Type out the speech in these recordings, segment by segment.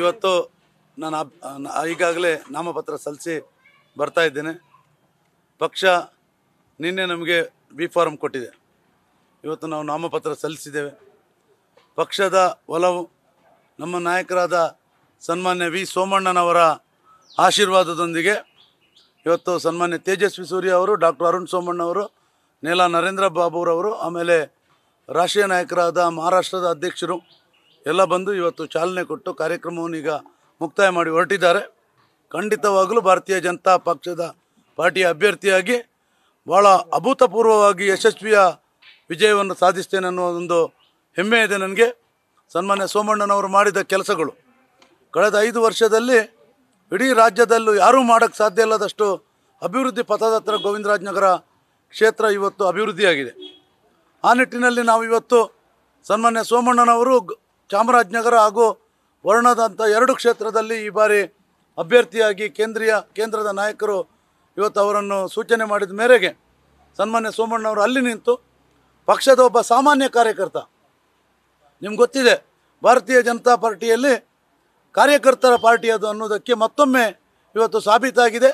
ಇವತ್ತು ನಾನು ಈಗಾಗಲೇ ನಾಮಪತ್ರ ಸಲ್ಲಿಸಿ ಬರ್ತಾ ಇದ್ದೇನೆ. ಪಕ್ಷ ನಿನ್ನೆ ನಮಗೆ ಬಿ ಫಾರಮ್ ಕೊಟ್ಟಿದೆ. ಇವತ್ತು ನಾವು ನಾಮಪತ್ರ ಸಲ್ಲಿಸಿದ್ದೇವೆ. ಪಕ್ಷದ ಒಲವು, ನಮ್ಮ ನಾಯಕರಾದ ಸನ್ಮಾನ್ಯ ವಿ ಸೋಮಣ್ಣನವರ ಆಶೀರ್ವಾದದೊಂದಿಗೆ ಇವತ್ತು ಸನ್ಮಾನ್ಯ ತೇಜಸ್ವಿ ಸೂರ್ಯ ಅವರು, ಡಾಕ್ಟರ್ ಅರುಣ್ ಸೋಮಣ್ಣ ಅವರು ನೇಲಾ ನರೇಂದ್ರ ಬಾಬುರವರು, ಆಮೇಲೆ ರಾಷ್ಟ್ರೀಯ ನಾಯಕರಾದ ಮಹಾರಾಷ್ಟ್ರದ ಅಧ್ಯಕ್ಷರು ಎಲ್ಲ ಬಂದು ಇವತ್ತು ಚಾಲನೆ ಕೊಟ್ಟು ಕಾರ್ಯಕ್ರಮವನ್ನು ಈಗ ಮುಕ್ತಾಯ ಮಾಡಿ ಹೊರಟಿದ್ದಾರೆ. ಖಂಡಿತವಾಗಲೂ ಭಾರತೀಯ ಜನತಾ ಪಕ್ಷದ ಪಾರ್ಟಿಯ ಅಭ್ಯರ್ಥಿಯಾಗಿ ಭಾಳ ಅಭೂತಪೂರ್ವವಾಗಿ ಯಶಸ್ವಿಯ ವಿಜಯವನ್ನು ಸಾಧಿಸ್ತೇನೆ ಅನ್ನೋ ಒಂದು ಹೆಮ್ಮೆ ಇದೆ ನನಗೆ. ಸನ್ಮಾನ್ಯ ಸೋಮಣ್ಣನವರು ಮಾಡಿದ ಕೆಲಸಗಳು. ಕಳೆದ ಐದು ವರ್ಷದಲ್ಲಿ ಇಡೀ ರಾಜ್ಯದಲ್ಲೂ ಯಾರೂ ಮಾಡೋಕ್ಕೆ ಸಾಧ್ಯ ಇಲ್ಲದಷ್ಟು ಅಭಿವೃದ್ಧಿ ಪಥದತ್ರ ಗೋವಿಂದರಾಜನಗರ ಕ್ಷೇತ್ರ ಇವತ್ತು ಅಭಿವೃದ್ಧಿಯಾಗಿದೆ. ಆ ನಿಟ್ಟಿನಲ್ಲಿ ನಾವು ಇವತ್ತು ಸನ್ಮಾನ್ಯ ಸೋಮಣ್ಣನವರು ಚಾಮರಾಜನಗರ ಹಾಗೂ ವರ್ಣದಂಥ ಎರಡು ಕ್ಷೇತ್ರದಲ್ಲಿ ಈ ಬಾರಿ ಅಭ್ಯರ್ಥಿಯಾಗಿ ಕೇಂದ್ರೀಯ ಕೇಂದ್ರದ ನಾಯಕರು ಇವತ್ತು ಅವರನ್ನು ಸೂಚನೆ ಮಾಡಿದ ಮೇರೆಗೆ ಸನ್ಮಾನ್ಯ ಸೋಮಣ್ಣವರು ಅಲ್ಲಿ ನಿಂತು ಪಕ್ಷದ ಒಬ್ಬ ಸಾಮಾನ್ಯ ಕಾರ್ಯಕರ್ತ, ನಿಮ್ಗೆ ಗೊತ್ತಿದೆ, ಭಾರತೀಯ ಜನತಾ ಪಾರ್ಟಿಯಲ್ಲಿ ಕಾರ್ಯಕರ್ತರ ಪಾರ್ಟಿ ಅದು ಅನ್ನೋದಕ್ಕೆ ಮತ್ತೊಮ್ಮೆ ಇವತ್ತು ಸಾಬೀತಾಗಿದೆ.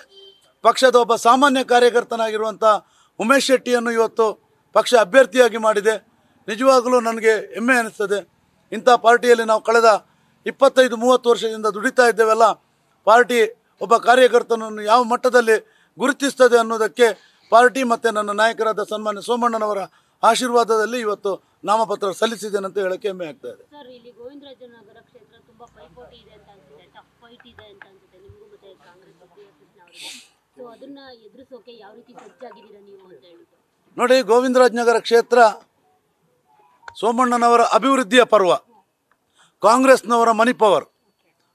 ಪಕ್ಷದ ಒಬ್ಬ ಸಾಮಾನ್ಯ ಕಾರ್ಯಕರ್ತನಾಗಿರುವಂಥ ಉಮೇಶ್ ಶೆಟ್ಟಿಯನ್ನು ಇವತ್ತು ಪಕ್ಷ ಅಭ್ಯರ್ಥಿಯಾಗಿ ಮಾಡಿದೆ. ನಿಜವಾಗಲೂ ನನಗೆ ಹೆಮ್ಮೆ ಅನಿಸ್ತದೆ. ಇಂಥ ಪಾರ್ಟಿಯಲ್ಲಿ ನಾವು ಕಳೆದ ಇಪ್ಪತ್ತೈದು ಮೂವತ್ತು ವರ್ಷದಿಂದ ದುಡಿತಾ ಇದ್ದೇವೆಲ್ಲ ಪಾರ್ಟಿ ಒಬ್ಬ ಕಾರ್ಯಕರ್ತನನ್ನು ಯಾವ ಮಟ್ಟದಲ್ಲಿ ಗುರುತಿಸ್ತದೆ ಅನ್ನೋದಕ್ಕೆ ಪಾರ್ಟಿ ಮತ್ತು ನನ್ನ ನಾಯಕರಾದ ಸನ್ಮಾನ್ಯ ಸೋಮಣ್ಣನವರ ಆಶೀರ್ವಾದದಲ್ಲಿ ಇವತ್ತು ನಾಮಪತ್ರ ಸಲ್ಲಿಸಿದ್ದೇನೆ ಅಂತ ಹೇಳಕ್ಕೆ ಹೆಮ್ಮೆ ಆಗ್ತಾ ಇದೆ. ನೋಡಿ ಗೋವಿಂದರಾಜನಗರ ಕ್ಷೇತ್ರ ಸೋಮಣ್ಣನವರ ಅಭಿವೃದ್ಧಿಯ ಪರ್ವ, ಕಾಂಗ್ರೆಸ್ನವರ ಮನಿ ಪವರ್.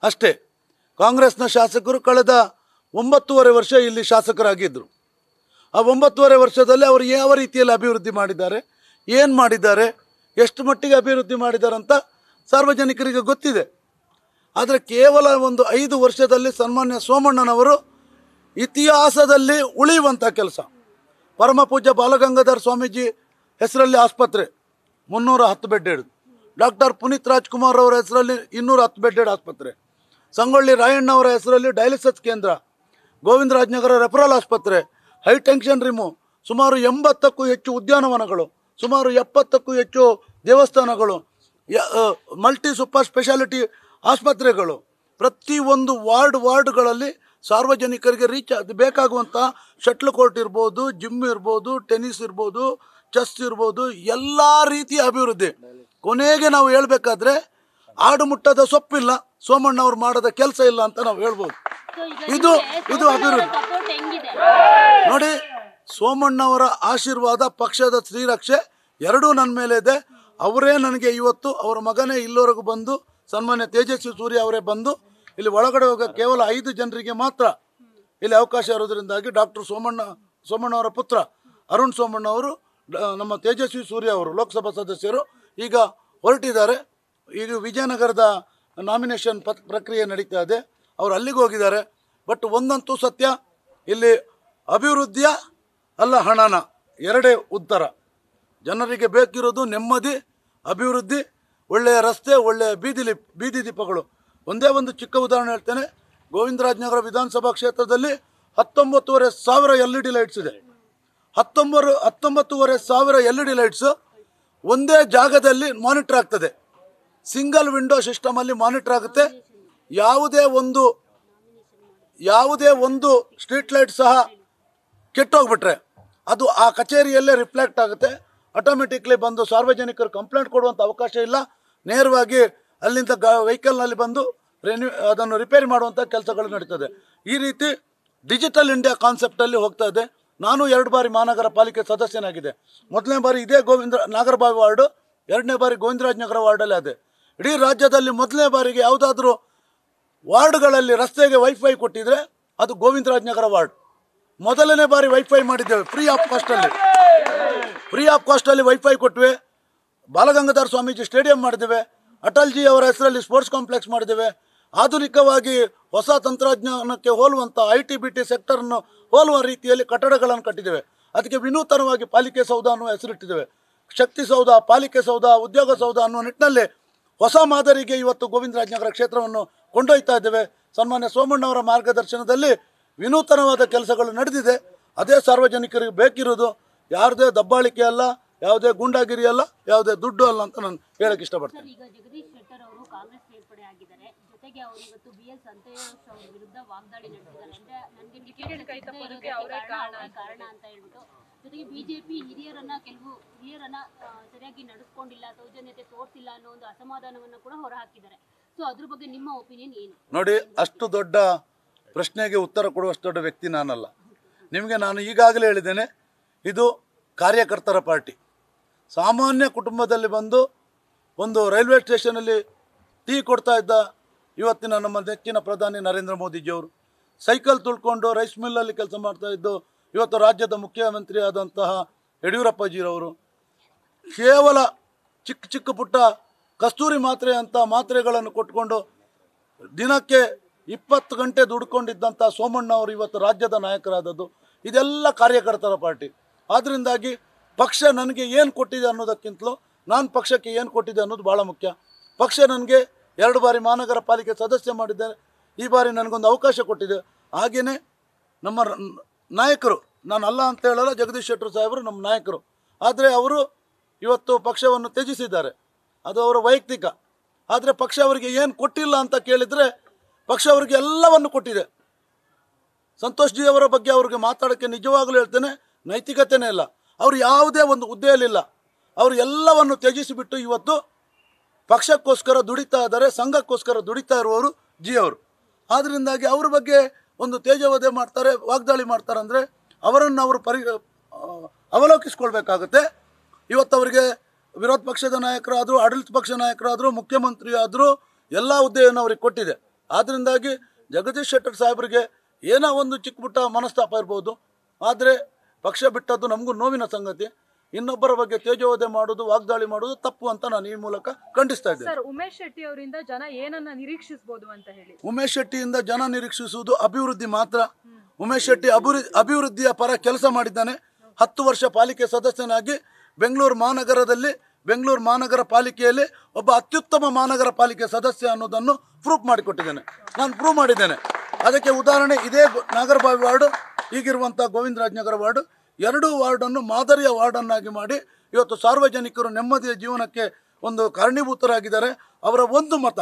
ಅಷ್ಟೇ, ಕಾಂಗ್ರೆಸ್ನ ಶಾಸಕರು ಕಳೆದ ಒಂಬತ್ತೂವರೆ ವರ್ಷ ಇಲ್ಲಿ ಶಾಸಕರಾಗಿದ್ದರು ಆ ಒಂಬತ್ತೂವರೆ ವರ್ಷದಲ್ಲಿ ಅವರು ಯಾವ ರೀತಿಯಲ್ಲಿ ಅಭಿವೃದ್ಧಿ ಮಾಡಿದ್ದಾರೆ, ಏನು ಮಾಡಿದ್ದಾರೆ, ಎಷ್ಟು ಮಟ್ಟಿಗೆ ಅಭಿವೃದ್ಧಿ ಮಾಡಿದ್ದಾರೆ ಅಂತ ಸಾರ್ವಜನಿಕರಿಗೆ ಗೊತ್ತಿದೆ. ಆದರೆ ಕೇವಲ ಒಂದು ಐದು ವರ್ಷದಲ್ಲಿ ಸನ್ಮಾನ್ಯ ಸೋಮಣ್ಣನವರು ಇತಿಹಾಸದಲ್ಲಿ ಉಳಿಯುವಂಥ ಕೆಲಸ. ಪರಮ ಪೂಜ್ಯ ಬಾಲಗಂಗಾಧರ ಸ್ವಾಮೀಜಿ ಹೆಸರಲ್ಲಿ ಆಸ್ಪತ್ರೆ. ಮುನ್ನೂರ ಹತ್ತು ಬೆಡ್ ಹಿಡಿದು ಡಾಕ್ಟರ್ ಪುನೀತ್ ರಾಜ್ಕುಮಾರ್ ಅವರ ಹೆಸರಲ್ಲಿ ಇನ್ನೂರ ಹತ್ತು ಬೆಡ್ ಆಸ್ಪತ್ರೆ. ಸಂಗೊಳ್ಳಿ ರಾಯಣ್ಣ ಅವರ ಹೆಸರಲ್ಲಿ ಡಯಾಲಿಸಿಸ್ ಕೇಂದ್ರ. ಗೋವಿಂದರಾಜನಗರ ರೆಫರಲ್ ಆಸ್ಪತ್ರೆ. ಹೈ ಟೆನ್ಷನ್ ರಿಮು. ಸುಮಾರು ಎಂಬತ್ತಕ್ಕೂ ಹೆಚ್ಚು ಉದ್ಯಾನವನಗಳು. ಸುಮಾರು ಎಪ್ಪತ್ತಕ್ಕೂ ಹೆಚ್ಚು ದೇವಸ್ಥಾನಗಳು. ಮಲ್ಟಿ ಸೂಪರ್ ಸ್ಪೆಷಾಲಿಟಿ ಆಸ್ಪತ್ರೆಗಳು. ಪ್ರತಿಯೊಂದು ವಾರ್ಡ್ ವಾರ್ಡ್ಗಳಲ್ಲಿ ಸಾರ್ವಜನಿಕರಿಗೆ ರೀಚ್ ಬೇಕಾಗುವಂಥ ಶಟ್ಲ್ ಕೋರ್ಟ್ ಇರ್ಬೋದು, ಜಿಮ್ ಇರ್ಬೋದು ಟೆನ್ನಿಸ್ ಇರ್ಬೋದು ಚೆಸ್ ಇರ್ಬೋದು ಎಲ್ಲ ರೀತಿಯ ಅಭಿವೃದ್ಧಿ. ಕೊನೆಗೆ ನಾವು ಹೇಳ್ಬೇಕಾದ್ರೆ ಆಡು ಮುಟ್ಟದ ಸೊಪ್ಪಿಲ್ಲ ಸೋಮಣ್ಣವ್ರು ಮಾಡದ ಕೆಲಸ ಇಲ್ಲ ಅಂತ ನಾವು ಹೇಳ್ಬೋದು. ಇದು ಇದು ಅಭಿವೃದ್ಧಿ. ನೋಡಿ ಸೋಮಣ್ಣವರ ಆಶೀರ್ವಾದ ಪಕ್ಷದ ಶ್ರೀರಕ್ಷೆ ಎರಡೂ ನನ್ನ ಮೇಲೆ ಇದೆ. ಅವರೇ ನನಗೆ ಇವತ್ತು ಅವರ ಮಗನೇ ಇಲ್ಲೋರೆಗೂ ಬಂದು ಸನ್ಮಾನ್ಯ ತೇಜಸ್ವಿ ಸೂರ್ಯ ಅವರೇ ಬಂದು ಇಲ್ಲಿ ಒಳಗಡೆ ಹೋಗ ಕೇವಲ ಐದು ಜನರಿಗೆ ಮಾತ್ರ ಇಲ್ಲಿ ಅವಕಾಶ ಇರೋದ್ರಿಂದಾಗಿ ಡಾಕ್ಟರ್ ಸೋಮಣ್ಣ ಸೋಮಣ್ಣವರ ಪುತ್ರ ಅರುಣ್ ಸೋಮಣ್ಣ ಅವರು ಡ- ನಮ್ಮ ತೇಜಸ್ವಿ ಸೂರ್ಯ ಅವರು, ಲೋಕಸಭಾ ಸದಸ್ಯರು ಈಗ ಹೊರಟಿದ್ದಾರೆ. ಈಗ ವಿಜಯನಗರದ ನಾಮಿನೇಷನ್ ಪ್ರಕ್ರಿಯೆ ನಡೀತಾ ಇದೆ. ಅವರು ಅಲ್ಲಿಗೆ ಹೋಗಿದ್ದಾರೆ. ಬಟ್ ಒಂದಂತೂ ಸತ್ಯ, ಇಲ್ಲಿ ಅಭಿವೃದ್ಧಿಯ ಅಲ್ಲ ಹಣನ, ಎರಡೇ ಉತ್ತರ. ಜನರಿಗೆ ಬೇಕಿರೋದು ನೆಮ್ಮದಿ, ಅಭಿವೃದ್ಧಿ, ಒಳ್ಳೆಯ ರಸ್ತೆ, ಒಳ್ಳೆಯ ಬೀದಿ ಲಿ- ಬೀದಿ ದೀಪಗಳು. ಒಂದೇ ಒಂದು ಚಿಕ್ಕ ಉದಾಹರಣೆ ಹೇಳ್ತೇನೆ. ಗೋವಿಂದರಾಜನಗರ ವಿಧಾನಸಭಾ ಕ್ಷೇತ್ರದಲ್ಲಿ ಹತ್ತೊಂಬತ್ತುವರೆ ಸಾವಿರ ಎಲ್ ಇ ಡಿ ಲೈಟ್ಸ್ ಇದೆ. ಹತ್ತೊಂಬರು, ಹತ್ತೊಂಬತ್ತುವರೆ ಸಾವಿರ ಎಲ್ ಇ ಡಿ ಲೈಟ್ಸು ಒಂದೇ ಜಾಗದಲ್ಲಿ ಮಾನಿಟ್ರ್ ಆಗ್ತದೆ. ಸಿಂಗಲ್ ವಿಂಡೋ ಸಿಸ್ಟಮಲ್ಲಿ ಮಾನಿಟ್ರ್ ಆಗುತ್ತೆ. ಯಾವುದೇ ಒಂದು ಯಾವುದೇ ಒಂದು ಸ್ಟ್ರೀಟ್ ಲೈಟ್ ಸಹ ಕೆಟ್ಟೋಗ್ಬಿಟ್ರೆ ಅದು ಆ ಕಚೇರಿಯಲ್ಲೇ ರಿಫ್ಲೆಕ್ಟ್ ಆಗುತ್ತೆ. ಆಟೋಮೆಟಿಕ್ಲಿ ಬಂದು ಸಾರ್ವಜನಿಕರು ಕಂಪ್ಲೇಂಟ್ ಕೊಡುವಂಥ ಅವಕಾಶ ಇಲ್ಲ. ನೇರವಾಗಿ ಅಲ್ಲಿಂದ ಗ ವೆಹಿಕಲ್ನಲ್ಲಿ ಬಂದು ರೆನ್ಯೂ, ಅದನ್ನು ರಿಪೇರಿ ಮಾಡುವಂಥ ಕೆಲಸಗಳು ನಡೀತದೆ. ಈ ರೀತಿ ಡಿಜಿಟಲ್ ಇಂಡಿಯಾ ಕಾನ್ಸೆಪ್ಟಲ್ಲಿ ಹೋಗ್ತಾ ಇದೆ. ನಾನು ಎರಡು ಬಾರಿ ಮಹಾನಗರ ಪಾಲಿಕೆ ಸದಸ್ಯನಾಗಿದೆ. ಮೊದಲನೇ ಬಾರಿ ಇದೇ ಗೋವಿಂದ ನಾಗರಬಾವಿ ವಾರ್ಡು, ಎರಡನೇ ಬಾರಿ ಗೋವಿಂದರಾಜನಗರ ವಾರ್ಡಲ್ಲೇ ಅದೇ. ಇಡೀ ರಾಜ್ಯದಲ್ಲಿ ಮೊದಲನೇ ಬಾರಿಗೆ ಯಾವುದಾದ್ರೂ ವಾರ್ಡ್ಗಳಲ್ಲಿ ರಸ್ತೆಗೆ ವೈಫೈ ಕೊಟ್ಟಿದ್ರೆ ಅದು ಗೋವಿಂದರಾಜನಗರ ವಾರ್ಡ್. ಮೊದಲನೇ ಬಾರಿ ವೈಫೈ ಮಾಡಿದ್ದೇವೆ ಫ್ರೀ ಆಫ್ ಕಾಸ್ಟಲ್ಲಿ ಫ್ರೀ ಆಫ್ ಕಾಸ್ಟಲ್ಲಿ ವೈಫೈ ಕೊಟ್ವಿ. ಬಾಲಗಂಗಾಧರ ಸ್ವಾಮೀಜಿ ಸ್ಟೇಡಿಯಂ ಮಾಡಿದ್ದೇವೆ. ಅಟಲ್ಜಿ ಅವರ ಹೆಸರಲ್ಲಿ ಸ್ಪೋರ್ಟ್ಸ್ ಕಾಂಪ್ಲೆಕ್ಸ್ ಮಾಡಿದ್ದೇವೆ. ಆಧುನಿಕವಾಗಿ ಹೊಸ ತಂತ್ರಜ್ಞಾನಕ್ಕೆ ಹೋಲುವಂಥ ಐ ಟಿ ಬಿ ಟಿ ಸೆಕ್ಟರನ್ನು ಹೋಲುವ ರೀತಿಯಲ್ಲಿ ಕಟ್ಟಡಗಳನ್ನು ಕಟ್ಟಿದ್ದೇವೆ. ಅದಕ್ಕೆ ವಿನೂತನವಾಗಿ ಪಾಲಿಕೆ ಸೌಧ ಅನ್ನುವ ಹೆಸರಿಟ್ಟಿದ್ದೇವೆ. ಶಕ್ತಿ ಸೌಧ, ಪಾಲಿಕೆ ಸೌಧ, ಉದ್ಯೋಗ ಸೌಧ ಅನ್ನುವ ನಿಟ್ಟಿನಲ್ಲಿ ಹೊಸ ಮಾದರಿಗೆ ಇವತ್ತು ಗೋವಿಂದರಾಜನಗರ ಕ್ಷೇತ್ರವನ್ನು ಕೊಂಡೊಯ್ತಾ ಇದ್ದೇವೆ. ಸನ್ಮಾನ್ಯ ಸೋಮಣ್ಣವರ ಮಾರ್ಗದರ್ಶನದಲ್ಲಿ ವಿನೂತನವಾದ ಕೆಲಸಗಳು ನಡೆದಿದೆ. ಅದೇ ಸಾರ್ವಜನಿಕರಿಗೆ ಬೇಕಿರೋದು ಯಾರದೇ ದಬ್ಬಾಳಿಕೆ ಅಲ್ಲ, ಯಾವುದೇ ಗೂಂಡಾಗಿರಿ ಅಲ್ಲ, ಯಾವುದೇ ದುಡ್ಡು ಅಲ್ಲ ಅಂತ ನಾನು ಹೇಳಕ್ಕೆ ಇಷ್ಟಪಡ್ತೇನೆ ಸರ್ ಈಗ ಜಗದೀಶ್ ಶೆಟ್ಟರ್ ಅವರು ಕಾಂಗ್ರೆಸ್ ಸೇರ್ಪಡೆ ಆಗಿದ್ದಾರೆ ಜೊತೆಗೆ ಅವರು ಇವತ್ತು ಬಿ ಎಸ್ ಸಂತೋಷ್ ಅವ್ರ ವಿರುದ್ಧ ವಾಗ್ದಾಳಿ ನಡೆಸಿದ್ದಾರೆ. ಅಂದ್ರೆ ನನಗೆ ಟಿಕೆಟ್ ಕಾರಣ ಅಂತ ಹೇಳ್ಬಿಟ್ಟು ಜೊತೆಗೆ ಬಿಜೆಪಿ ಹಿರಿಯರನ್ನ ಕೆಲವು ಹಿರಿಯರನ್ನ ಸರಿಯಾಗಿ ನಡೆಸ್ಕೊಂಡಿಲ್ಲ ಸೌಜನ್ಯತೆ ತೋರಿಸಿಲ್ಲ ಅನ್ನೋ ಒಂದು ಅಸಮಾಧಾನವನ್ನು ಕೂಡ ಹೊರಹಾಕಿದ್ದಾರೆ. ಸೊ ಅದ್ರ ಬಗ್ಗೆ ನಿಮ್ಮ ಒಪಿನಿಯನ್ ಏನು? ನೋಡಿ ಅಷ್ಟು ದೊಡ್ಡ ಪ್ರಶ್ನೆಗೆ ಉತ್ತರ ಕೊಡುವಷ್ಟು ದೊಡ್ಡ ವ್ಯಕ್ತಿ ನಾನಲ್ಲ. ನಿಮಗೆ ನಾನು ಈಗಾಗಲೇ ಹೇಳಿದ್ದೇನೆ ಇದು ಕಾರ್ಯಕರ್ತರ ಪಾರ್ಟಿ. ಸಾಮಾನ್ಯ ಕುಟುಂಬದಲ್ಲಿ ಬಂದು ಒಂದು ರೈಲ್ವೆ ಸ್ಟೇಷನಲ್ಲಿ ಟೀ ಕೊಡ್ತಾ ಇದ್ದ ಇವತ್ತಿನ ನಮ್ಮ ನೆಚ್ಚಿನ ಪ್ರಧಾನಿ ನರೇಂದ್ರ ಮೋದಿಜಿಯವರು. ಸೈಕಲ್ ತುಳ್ಕೊಂಡು ರೈಸ್ ಮಿಲ್ಲಲ್ಲಿ ಕೆಲಸ ಮಾಡ್ತಾ ಇದ್ದು, ಇವತ್ತು ರಾಜ್ಯದ ಮುಖ್ಯಮಂತ್ರಿ ಆದಂತಹ ಯಡಿಯೂರಪ್ಪಜಿರವರು. ಕೇವಲ ಚಿಕ್ಕ ಚಿಕ್ಕ ಪುಟ್ಟ ಕಸ್ತೂರಿ ಮಾತ್ರೆ ಅಂತ ಮಾತ್ರೆಗಳನ್ನು ಕೊಟ್ಕೊಂಡು ದಿನಕ್ಕೆ ಇಪ್ಪತ್ತು ಗಂಟೆ ದುಡ್ಕೊಂಡಿದ್ದಂಥ ಸೋಮಣ್ಣ ಅವರು ಇವತ್ತು ರಾಜ್ಯದ ನಾಯಕರಾದದ್ದು. ಇದೆಲ್ಲ ಕಾರ್ಯಕರ್ತರ ಪಾರ್ಟಿ. ಆದ್ದರಿಂದಾಗಿ ಪಕ್ಷ ನನಗೆ ಏನು ಕೊಟ್ಟಿದೆ ಅನ್ನೋದಕ್ಕಿಂತಲೂ, ನಾನು ಪಕ್ಷಕ್ಕೆ ಏನು ಕೊಟ್ಟಿದೆ ಅನ್ನೋದು ಭಾಳ ಮುಖ್ಯ. ಪಕ್ಷ ನನಗೆ ಎರಡು ಬಾರಿ ಮಹಾನಗರ ಪಾಲಿಕೆ ಸದಸ್ಯ ಮಾಡಿದ್ದೇನೆ. ಈ ಬಾರಿ ನನಗೊಂದು ಅವಕಾಶ ಕೊಟ್ಟಿದೆ. ಹಾಗೆಯೇ ನಮ್ಮ ನಾಯಕರು ನಾನು ಅಲ್ಲ ಅಂತ ಹೇಳಲ್ಲ, ಜಗದೀಶ್ ಶೆಟ್ಟರ್ ಸಾಹೇಬರು ನಮ್ಮ ನಾಯಕರು. ಆದರೆ ಅವರು ಇವತ್ತು ಪಕ್ಷವನ್ನು ತ್ಯಜಿಸಿದ್ದಾರೆ. ಅದು ಅವರ ವೈಯಕ್ತಿಕ. ಆದರೆ ಪಕ್ಷ ಅವರಿಗೆ ಏನು ಕೊಟ್ಟಿಲ್ಲ ಅಂತ ಕೇಳಿದರೆ ಪಕ್ಷ ಅವರಿಗೆ ಎಲ್ಲವನ್ನು ಕೊಟ್ಟಿದೆ. ಸಂತೋಷ್ ಜಿ ಅವರ ಬಗ್ಗೆ ಅವ್ರಿಗೆ ಮಾತಾಡೋಕ್ಕೆ ನಿಜವಾಗಲೂ ಹೇಳ್ತೇನೆ, ನೈತಿಕತೆನೇ ಇಲ್ಲ. ಅವರು ಯಾವುದೇ ಒಂದು ಹುದ್ದೆಯಲ್ಲಿಲ್ಲ. ಅವರು ಎಲ್ಲವನ್ನು ತ್ಯಜಿಸಿಬಿಟ್ಟು ಇವತ್ತು ಪಕ್ಷಕ್ಕೋಸ್ಕರ ದುಡಿತಾ ಇದ್ದಾರೆ, ಸಂಘಕ್ಕೋಸ್ಕರ ದುಡಿತಾ ಇರುವವರು ಜಿ ಅವರು ಆದ್ದರಿಂದಾಗಿ ಅವ್ರ ಬಗ್ಗೆ ಒಂದು ತೇಜವಧೆ ಮಾಡ್ತಾರೆ, ವಾಗ್ದಾಳಿ ಮಾಡ್ತಾರೆ ಅಂದರೆ ಅವರನ್ನು ಅವರು ಪರಿ ಇವತ್ತು ಅವರಿಗೆ ವಿರೋಧ ಪಕ್ಷದ ನಾಯಕರಾದರೂ, ಆಡಳಿತ ಪಕ್ಷ ನಾಯಕರಾದರೂ ಮುಖ್ಯಮಂತ್ರಿ ಆದರೂ ಎಲ್ಲ ಹುದ್ದೆಯನ್ನು ಅವ್ರಿಗೆ ಕೊಟ್ಟಿದೆ. ಆದ್ದರಿಂದಾಗಿ ಜಗದೀಶ್ ಶೆಟ್ಟರ್ ಸಾಹೇಬರಿಗೆ ಏನೋ ಒಂದು ಚಿಕ್ಕ ಪುಟ್ಟ ಮನಸ್ತಾಪ ಇರ್ಬೋದು. ಆದರೆ ಪಕ್ಷ ಬಿಟ್ಟದ್ದು ನಮಗೂ ನೋವಿನ ಸಂಗತಿ. ಇನ್ನೊಬ್ಬರ ಬಗ್ಗೆ ತೇಜೋವಧೆ ಮಾಡುವುದು ವಾಗ್ದಾಳಿ ಮಾಡುವುದು ತಪ್ಪು ಅಂತ ನಾನು ಈ ಮೂಲಕ ಖಂಡಿಸ್ತಾ ಇದ್ದೇನೆ. ಸರ್ ಉಮೇಶ್ ಶೆಟ್ಟಿ ಅವರಿಂದ ಜನ ಏನನ್ನ ನಿರೀಕ್ಷಿಸಬಹುದು ಅಂತ ಹೇಳಿ. ಉಮೇಶ್ ಶೆಟ್ಟಿಯಿಂದ ಜನ ನಿರೀಕ್ಷಿಸುವುದು ಅಭಿವೃದ್ಧಿ ಮಾತ್ರ. ಉಮೇಶ್ ಶೆಟ್ಟಿ ಅಭಿವೃದ್ಧಿ ಅಭಿವೃದ್ಧಿಯ ಪರ ಕೆಲಸ ಮಾಡಿದ್ದಾನೆ. ಹತ್ತು ವರ್ಷ ಪಾಲಿಕೆ ಸದಸ್ಯನಾಗಿ ಬೆಂಗಳೂರು ಮಹಾನಗರದಲ್ಲಿ ಬೆಂಗಳೂರು ಮಹಾನಗರ ಪಾಲಿಕೆಯಲ್ಲಿ ಒಬ್ಬ ಅತ್ಯುತ್ತಮ ಮಹಾನಗರ ಪಾಲಿಕೆ ಸದಸ್ಯ ಅನ್ನೋದನ್ನು ಪ್ರೂಫ್ ಮಾಡಿಕೊಟ್ಟಿದ್ದೇನೆ. ನಾನು ಪ್ರೂವ್ ಮಾಡಿದ್ದೇನೆ. ಅದಕ್ಕೆ ಉದಾಹರಣೆ ಇದೇ ನಾಗರಬಾವಿ ವಾರ್ಡು ಈಗಿರುವಂಥ ಗೋವಿಂದರಾಜನಗರ ವಾರ್ಡು. ಎರಡೂ ವಾರ್ಡನ್ನು ಮಾದರಿಯ ವಾರ್ಡನ್ನಾಗಿ ಮಾಡಿ ಇವತ್ತು ಸಾರ್ವಜನಿಕರು ನೆಮ್ಮದಿಯ ಜೀವನಕ್ಕೆ ಒಂದು ಕಾರಣೀಭೂತರಾಗಿದ್ದಾರೆ. ಅವರ ಒಂದು ಮತ,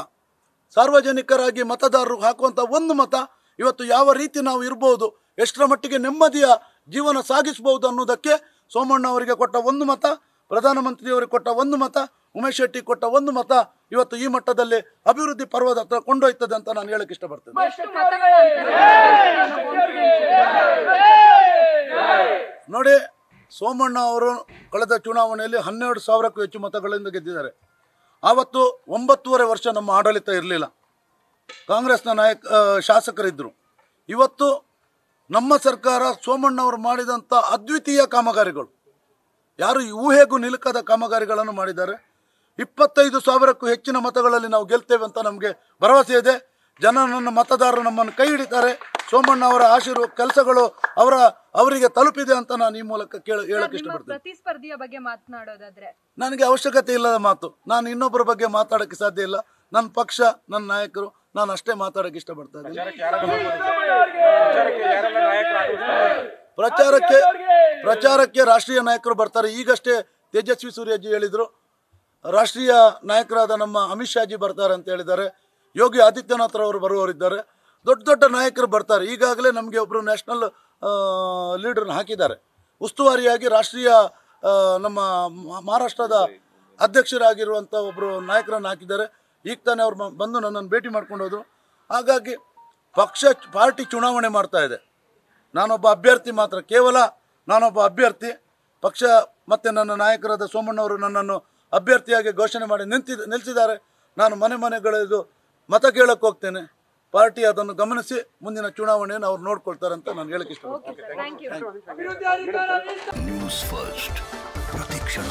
ಸಾರ್ವಜನಿಕರಾಗಿ ಮತದಾರರು ಹಾಕುವಂಥ ಒಂದು ಮತ ಇವತ್ತು ಯಾವ ರೀತಿ ನಾವು ಇರ್ಬೋದು, ಎಷ್ಟರ ಮಟ್ಟಿಗೆ ನೆಮ್ಮದಿಯ ಜೀವನ ಸಾಗಿಸಬಹುದು ಅನ್ನೋದಕ್ಕೆ ಸೋಮಣ್ಣ ಅವರಿಗೆ ಕೊಟ್ಟ ಒಂದು ಮತ ಪ್ರಧಾನಮಂತ್ರಿಯವರಿಗೆ ಕೊಟ್ಟ ಒಂದು ಮತ, ಉಮೇಶ್ ಶೆಟ್ಟಿ ಕೊಟ್ಟ ಒಂದು ಮತ ಇವತ್ತು ಈ ಮಟ್ಟದಲ್ಲಿ ಅಭಿವೃದ್ಧಿ ಪರ್ವದ ಹತ್ರ ಕೊಂಡೊಯ್ತದೆ ಅಂತ ನಾನು ಹೇಳಕ್ಕೆ ಇಷ್ಟಪಡ್ತೇನೆ. ನೋಡಿ, ಸೋಮಣ್ಣ ಅವರು ಕಳೆದ ಚುನಾವಣೆಯಲ್ಲಿ ಹನ್ನೆರಡು ಸಾವಿರಕ್ಕೂ ಹೆಚ್ಚು ಮತಗಳಿಂದ ಗೆದ್ದಿದ್ದಾರೆ. ಆವತ್ತು ಒಂಬತ್ತೂವರೆ ವರ್ಷ ನಮ್ಮ ಆಡಳಿತ ಇರಲಿಲ್ಲ. ಕಾಂಗ್ರೆಸ್ನ ನಾಯಕ ಶಾಸಕರಿದ್ದರು ಇವತ್ತು ನಮ್ಮ ಸರ್ಕಾರ ಸೋಮಣ್ಣ ಅವರು ಮಾಡಿದಂಥ ಅದ್ವಿತೀಯ ಕಾಮಗಾರಿಗಳು. ಯಾರು ಊಹೆಗೂ ನಿಲುಕದ ಕಾಮಗಾರಿಗಳನ್ನು ಮಾಡಿದ್ದಾರೆ. ಇಪ್ಪತ್ತೈದು ಸಾವಿರಕ್ಕೂ ಹೆಚ್ಚಿನ ಮತಗಳಲ್ಲಿ ನಾವು ಗೆಲ್ತೇವೆ ಅಂತ ನಮಗೆ ಭರವಸೆ ಇದೆ. ಜನ ನನ್ನ ಮತದಾರರು ನಮ್ಮನ್ನು ಕೈ ಹಿಡಿತಾರೆ. ಸೋಮಣ್ಣ ಅವರ ಆಶೀರ್ವ ಕೆಲಸಗಳು ಅವರ ಅವರಿಗೆ ತಲುಪಿದೆ ಅಂತ ನಾನು ಈ ಮೂಲಕ ಕೇಳ ಹೇಳಕ್ಕೆ ನಿಮ್ಮ ಇಷ್ಟಪಡ್ತೇನೆ. ಪ್ರತಿಸ್ಪರ್ಧಿಯ ಬಗ್ಗೆ ಮಾತನಾಡೋದಾದ್ರೆ? ನನಗೆ ಅವಶ್ಯಕತೆ ಇಲ್ಲದ ಮಾತು. ನಾನು ಇನ್ನೊಬ್ಬರ ಬಗ್ಗೆ ಮಾತಾಡಕ್ಕೆ ಸಾಧ್ಯ ಇಲ್ಲ. ನನ್ನ ಪಕ್ಷ ನನ್ನ ನಾಯಕರು ನಾನು ಅಷ್ಟೇ ಮಾತಾಡಕ್ಕೆ ಇಷ್ಟಪಡ್ತಾ ಇದ್ದೀನಿ. ಪ್ರಚಾರಕ್ಕೆ ಪ್ರಚಾರಕ್ಕೆ ರಾಷ್ಟ್ರೀಯ ನಾಯಕರು ಬರ್ತಾರೆ. ಈಗಷ್ಟೇ ತೇಜಸ್ವಿ ಸೂರ್ಯಜಿ ಹೇಳಿದರು. ರಾಷ್ಟ್ರೀಯ ನಾಯಕರಾದ ನಮ್ಮ ಅಮಿತ್ ಶಾಜಿ ಬರ್ತಾರೆ ಅಂತ ಹೇಳಿದ್ದಾರೆ. ಯೋಗಿ ಆದಿತ್ಯನಾಥ್ರವರು ಬರುವವರಿದ್ದಾರೆ. ದೊಡ್ಡ ದೊಡ್ಡ ನಾಯಕರು ಬರ್ತಾರೆ. ಈಗಾಗಲೇ ನಮಗೆ ಒಬ್ಬರು ನ್ಯಾಷನಲ್ ಲೀಡರ್ನ ಹಾಕಿದ್ದಾರೆ. ಉಸ್ತುವಾರಿಯಾಗಿ ರಾಷ್ಟ್ರೀಯ ನಮ್ಮ ಮಹಾರಾಷ್ಟ್ರದ ಅಧ್ಯಕ್ಷರಾಗಿರುವಂಥ ಒಬ್ಬರು ನಾಯಕರನ್ನು ಹಾಕಿದ್ದಾರೆ. ಈಗ ತಾನೇ ಅವ್ರು ಬಂದು ನನ್ನನ್ನು ಭೇಟಿ ಮಾಡ್ಕೊಂಡು ಹಾಗಾಗಿ ಪಕ್ಷ, ಪಾರ್ಟಿ ಚುನಾವಣೆ ಮಾಡ್ತಾ ಇದೆ. ನಾನೊಬ್ಬ ಅಭ್ಯರ್ಥಿ ಮಾತ್ರ, ಕೇವಲ ನಾನೊಬ್ಬ ಅಭ್ಯರ್ಥಿ. ಪಕ್ಷ ಮತ್ತು ನನ್ನ ನಾಯಕರಾದ ಸೋಮಣ್ಣವರು ನನ್ನನ್ನು ಅಭ್ಯರ್ಥಿಯಾಗಿ ಘೋಷಣೆ ಮಾಡಿ ನಿಂತಿದ್ದ ನಿಲ್ಲಿಸಿದ್ದಾರೆ ನಾನು ಮನೆ ಮನೆಗಳಿದು ಮತ ಕೇಳಕ್ಕೆ ಹೋಗ್ತೇನೆ. ಪಾರ್ಟಿ ಅದನ್ನು ಗಮನಿಸಿ ಮುಂದಿನ ಚುನಾವಣೆಯನ್ನು ಅವ್ರು ನೋಡ್ಕೊಳ್ತಾರೆ ಅಂತ ನಾನು ಹೇಳಕ್ಕೆ ಇಷ್ಟಪಡ್ತೀನಿ. ಥ್ಯಾಂಕ್ ಯು ನ್ಯೂಸ್ ಫಸ್ಟ್ ಪ್ರತಿಕ್ಷಣ.